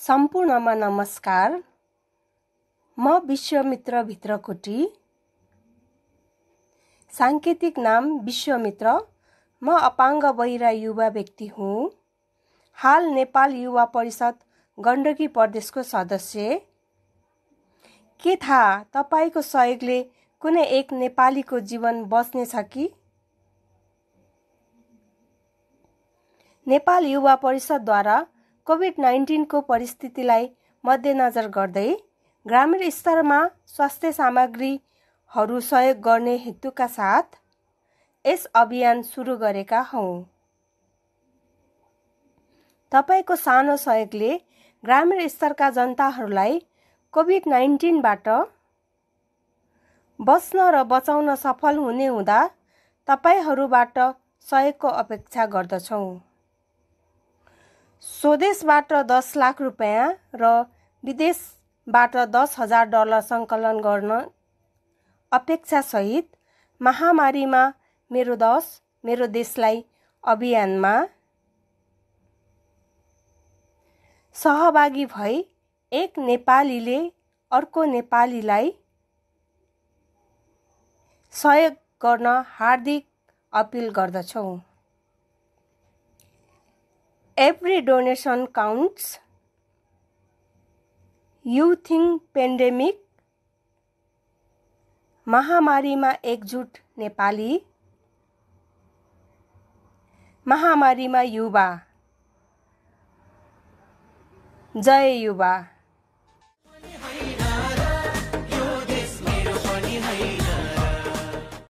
सम्पूर्णमा नमस्कार। म विश्वमित्र भित्रकोटी। साङ्केतिक नाम विश्वमित्र। म अपाङ्ग बहिरा युवा व्यक्ति हुँ। हाल नेपाल युवा परिषद गण्डकी प्रदेशको सदस्य। के थाहा तपाईँको सहयोगले कुनै एक नेपालीको जीवन बच्नेछ कि? नेपाल युवा परिषदद्वारा कोभिड नाइन्टिनको परिस्थितिलाई मध्यनजर गर्दै ग्रामीण स्तरमा स्वास्थ्य सामग्रीहरू सहयोग गर्ने हेतुका साथ यस अभियान सुरु गरेका हौँ। तपाईँको सानो सहयोगले ग्रामीण स्तरका जनताहरूलाई कोभिड नाइन्टिनबाट बच्न र बचाउन सफल हुने हुँदा तपाईँहरूबाट सहयोगको अपेक्षा गर्दछौँ। स्वदेशबाट दस लाख रुपियाँ र विदेशबाट दस हजार डलर सङ्कलन गर्न अपेक्षासहित महामारीमा मेरो दस मेरो देशलाई अभियानमा सहभागी भई एक नेपालीले अर्को नेपालीलाई सहयोग गर्न हार्दिक अपिल गर्दछौँ। Every donation counts. युथिङ पेन्डेमिक महामारीमा एकजुट नेपाली महामारीमा युवा जय युवा